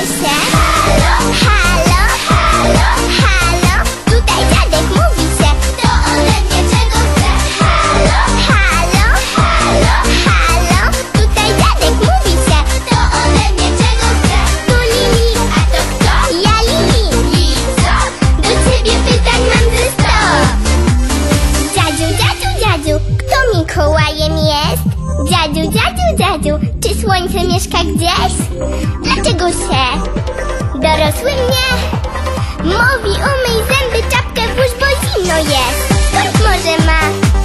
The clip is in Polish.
Hello, sad. mieszka gdzieś? Dlaczego się dorosły mnie? Mówi umyj zęby, czapkę włóż, bo zimno jest Skąd może ma?